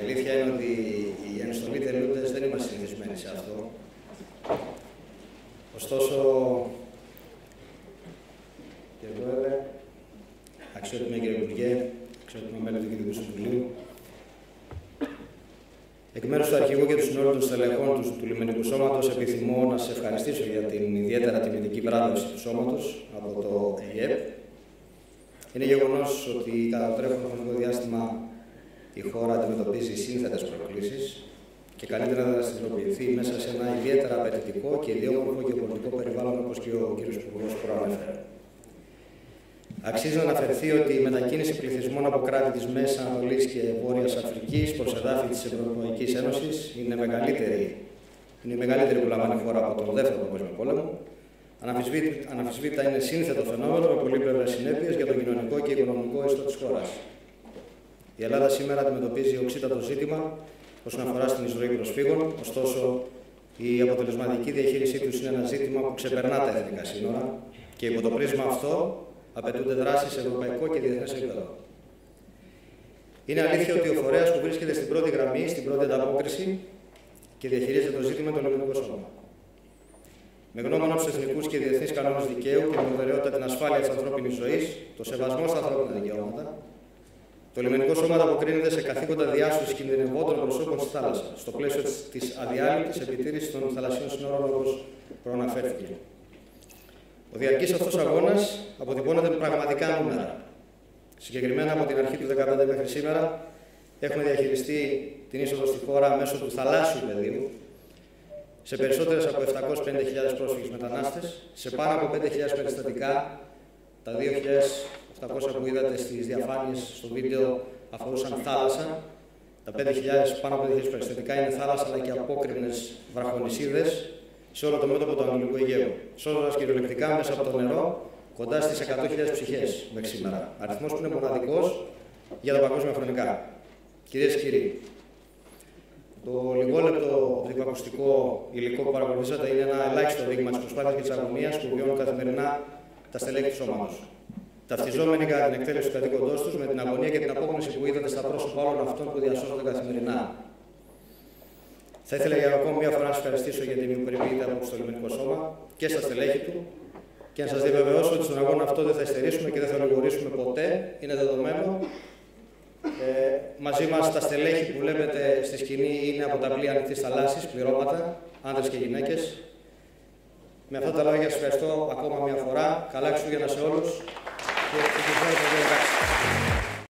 Η αλήθεια είναι ότι οι ενστολοί τελούντες δεν είμαστε συνηθισμένοι σε αυτό. Ωστόσο, κύριε Πρόεδρε, αξιότιμη κύριε Υπουργέ, αξιότιμη μέλη του Κοινωνικού Συμβουλίου, Εκ μέρους του Αρχηγού και του συνόλου των στελεχών του, του Λιμενικού Σώματος, επιθυμώ να σας ευχαριστήσω για την ιδιαίτερα τιμητική βράδυση του Σώματος από το ΕΙΕΠ. Είναι γεγονός ότι κατά το τρέχον χρονικό διάστημα η χώρα αντιμετωπίζει σύνθετες προκλήσεις και καλύτερα να δραστηριοποιηθεί μέσα σε ένα ιδιαίτερα απαιτητικό και ιδιόμορφο γεωπολιτικό περιβάλλον, όπως και ο κ. Υπουργός προανέφερε. Αξίζει να αναφερθεί ότι η μετακίνηση πληθυσμών από κράτη της Μέσης Ανατολής και Βόρειας Αφρικής προς εδάφη της Ευρωπαϊκής Ένωσης είναι, μεγαλύτερη, είναι η μεγαλύτερη που λαμβάνει η χώρα από τον Δεύτερο Παγκόσμιο Πόλεμο. Αναμφισβήτητα είναι σύνθετο φαινόμενο με πολύπλευρες συνέπειες για το κοινωνικό και οικονομικό ιστό της χώρας. Η Ελλάδα σήμερα αντιμετωπίζει οξύτατο ζήτημα όσον αφορά στην εισρωή προσφύγων, ωστόσο η αποτελεσματική διαχείρισή τους είναι ένα ζήτημα που ξεπερνά τα εθνικά σύνορα και υπό το πρίσμα αυτό απαιτούνται δράσεις σε ευρωπαϊκό και διεθνές επίπεδο. Είναι αλήθεια ότι ο φορέας που βρίσκεται στην πρώτη γραμμή, στην πρώτη ανταπόκριση και διαχειρίζεται το ζήτημα των ελληνικών σώμα. Με γνώμονα τους εθνικούς και διεθνείς κανόνες δικαίου και με προτεραιότητα την ασφάλεια της ανθρώπινης ζωής, το σεβασμό στα ανθρώπινα δικαιώματα, το λιμενικό σώμα αποκρίνεται σε καθήκοντα διάσωσης κινδυνευόντων προσώπων στη θάλασσα, στο πλαίσιο της αδιάλειπτης επιτήρησης των θαλασσίων συνόρων, όπως προαναφέρθηκε. Ο διαρκής αυτός αγώνας αποτυπώνεται με πραγματικά νούμερα. Συγκεκριμένα από την αρχή του 2015 μέχρι σήμερα έχουμε διαχειριστεί την είσοδο στη χώρα μέσω του θαλάσσιου πεδίου σε περισσότερες από 750.000 πρόσφυγες μετανάστες, σε πάνω από 5.000 περιστατικά, τα 2.800 που είδατε στις διαφάνειες στο βίντεο αφορούσαν θάλασσα. Τα 5.000 πάνω από 5.000 περιστατικά είναι θάλασσα αλλά και απόκρινε βραχονισίδες σε όλο το μέτωπο του Ανατολικού Αιγαίου, σώζοντας κυριολεκτικά μέσα από το νερό κοντά στις 100.000 ψυχές μέχρι σήμερα. Αριθμός που είναι μοναδικός για τα παγκόσμια χρονικά. Κυρίες και κύριοι, το λιγόλεπτο δικοακουστικό υλικό που παρακολουθήσατε είναι ένα ελάχιστο δείγμα της προσπάθειας και της αγωνίας που βιώνουν καθημερινά τα στελέχη του σώματος. Ταυτιζόμενοι κατά την εκτέλεση του καθήκοντό του με την αγωνία και την απόγνωση που είδατε στα πρόσωπα όλων αυτών που διασώζονται καθημερινά θα ήθελα για ακόμη μια φορά να σας ευχαριστήσω για την υπερηποιητή από το Ελληνικό Σώμα και στα στελέχη του και να σας διαβεβαιώσω ότι στον αγώνα αυτό δεν θα υστερήσουμε και δεν θα λογορήσουμε ποτέ. Είναι δεδομένο. Ε, μαζί μας τα στελέχη που βλέπετε στη σκηνή είναι από τα πλοία ανοιχτής θαλάσσης, πληρώματα, άντρε και γυναίκες. Με αυτά τα λόγια σας ευχαριστώ ακόμα μια φορά. Καλά Χριστούγεννα σε όλους Thank you. Thank you very, very much.